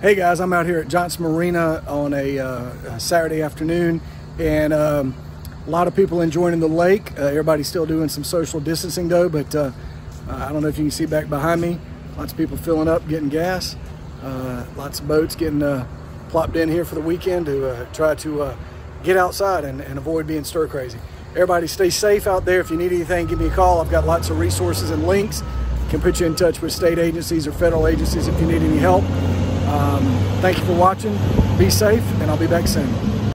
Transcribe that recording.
Hey guys, I'm out here at Johnson Marina on a, uh, a Saturday afternoon, and um, a lot of people enjoying the lake. Uh, everybody's still doing some social distancing though, but uh, I don't know if you can see back behind me. Lots of people filling up, getting gas. Uh, lots of boats getting uh, plopped in here for the weekend to uh, try to get outside and, and avoid being stir crazy. Everybody stay safe out there. If you need anything, give me a call. I've got lots of resources and links. Can put you in touch with state agencies or federal agencies if you need any help. Um, thank you for watching. Be safe, and I'll be back soon.